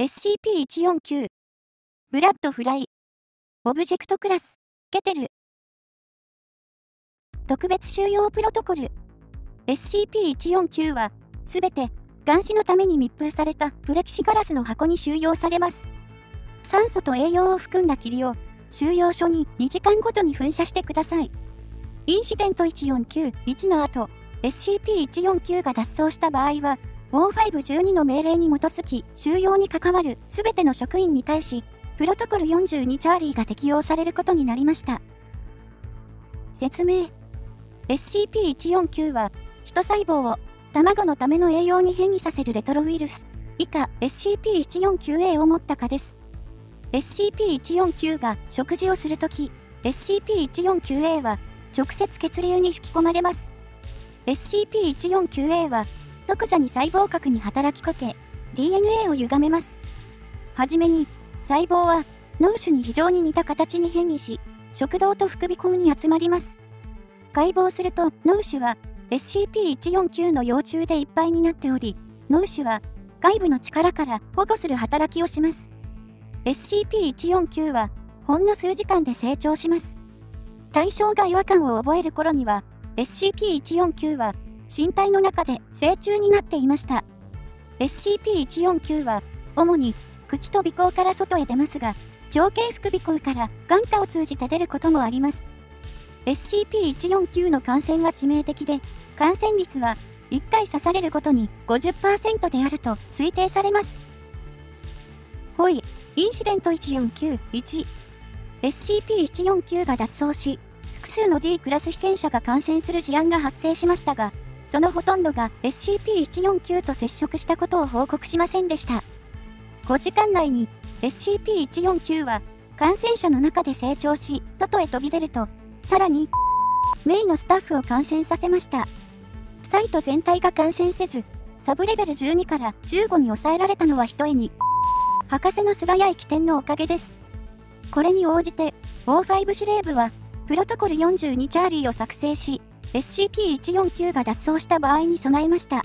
SCP-149、ブラッドフライ、オブジェクトクラス、ケテル、特別収容プロトコル、SCP-149 は、すべて、監視のために密封されたプレキシガラスの箱に収容されます。酸素と栄養を含んだ霧を、収容所に2時間ごとに噴射してください。インシデント1491の後、SCP-149 が脱走した場合は、O512 の命令に基づき収容に関わるすべての職員に対し、プロトコル42チャーリーが適用されることになりました。説明 SCP-149 は、人細胞を卵のための栄養に変異させるレトロウイルス、以下 SCP-149A を持った蚊です。SCP-149 が食事をするとき、SCP-149A は直接血流に吹き込まれます。SCP-149A は即座に細胞核に働きかけ、DNA を歪めます。はじめに、細胞は脳種に非常に似た形に変異し、食道と副鼻腔に集まります。解剖すると脳種は SCP-149 の幼虫でいっぱいになっており、脳種は外部の力から保護する働きをします。SCP-149 はほんの数時間で成長します。対象が違和感を覚える頃には、SCP-149 は身体の中で成虫になっていました。SCP-149 は主に口と鼻孔から外へ出ますが、長径副鼻孔から眼下を通じて出ることもあります。SCP-149 の感染は致命的で、感染率は1回刺されるごとに50%であると推定されます。ホイ、インシデント1491 SCP-149 が脱走し、複数の D クラス被験者が感染する事案が発生しましたが、そのほとんどが SCP-149 と接触したことを報告しませんでした。5時間内に SCP-149 は感染者の中で成長し、外へ飛び出るとさらに、メイのスタッフを感染させました。サイト全体が感染せず、サブレベル12から15に抑えられたのは一重に、博士の素早い起点のおかげです。これに応じて、O5 司令部は、プロトコル42チャーリーを作成し、SCP-149 が脱走した場合に備えました。